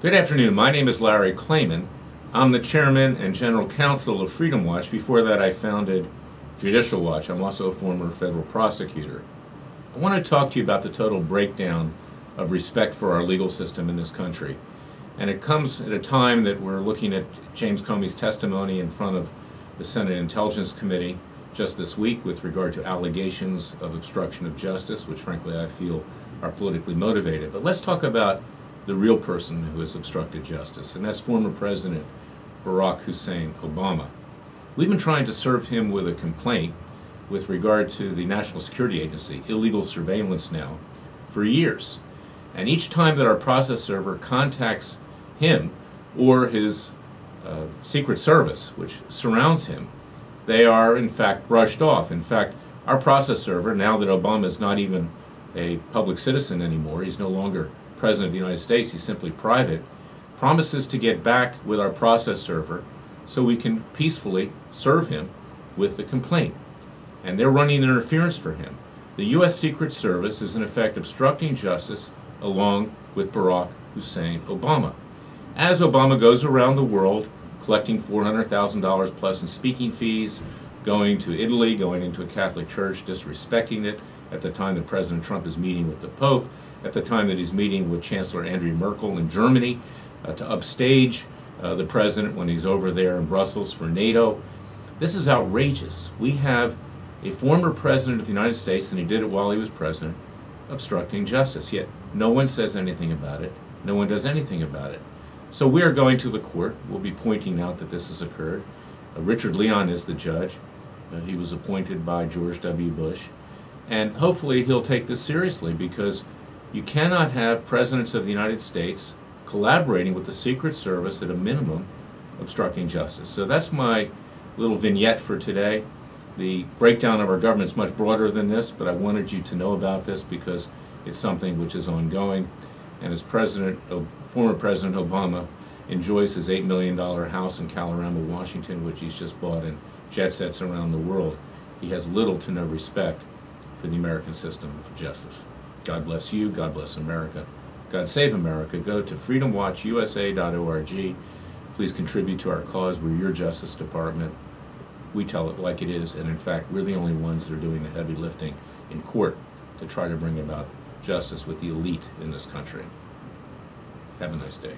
Good afternoon. My name is Larry Klayman. I'm the chairman and general counsel of Freedom Watch. Before that, I founded Judicial Watch. I'm also a former federal prosecutor. I want to talk to you about the total breakdown of respect for our legal system in this country. And it comes at a time that we're looking at James Comey's testimony in front of the Senate Intelligence Committee just this week with regard to allegations of obstruction of justice, which frankly I feel are politically motivated. But let's talk about the real person who has obstructed justice, and that's former President Barack Hussein Obama. We've been trying to serve him with a complaint with regard to the National Security Agency, illegal surveillance now, for years. And each time that our process server contacts him or his uh, Secret Service, which surrounds him, they are in fact brushed off. In fact, our process server, now that Obama is not even a public citizen anymore, he's no longer President of the United States, he's simply private, promises to get back with our process server so we can peacefully serve him with the complaint. And they're running interference for him. The U.S. Secret Service is in effect obstructing justice along with Barack Hussein Obama. As Obama goes around the world collecting $400,000 plus in speaking fees, going to Italy, going into a Catholic church, disrespecting it at the time that President Trump is meeting with the Pope, at the time that he's meeting with Chancellor Angela Merkel in Germany uh, to upstage uh, the president when he's over there in Brussels for NATO. This is outrageous. We have a former president of the United States, and he did it while he was president, obstructing justice. Yet no one says anything about it. No one does anything about it. So we are going to the court. We'll be pointing out that this has occurred. Uh, Richard Leon is the judge. Uh, he was appointed by George W. Bush. And hopefully he'll take this seriously because you cannot have presidents of the United States collaborating with the Secret Service at a minimum obstructing justice. So that's my little vignette for today. The breakdown of our government is much broader than this, but I wanted you to know about this because it's something which is ongoing. And as President, former President Obama enjoys his $8 million house in Kalorama, Washington, which he's just bought and jet sets around the world, he has little to no respect for the American system of justice. God bless you. God bless America. God save America. Go to freedomwatchusa.org. Please contribute to our cause. We're your Justice Department. We tell it like it is, and in fact, we're the only ones that are doing the heavy lifting in court to try to bring about justice with the elite in this country. Have a nice day.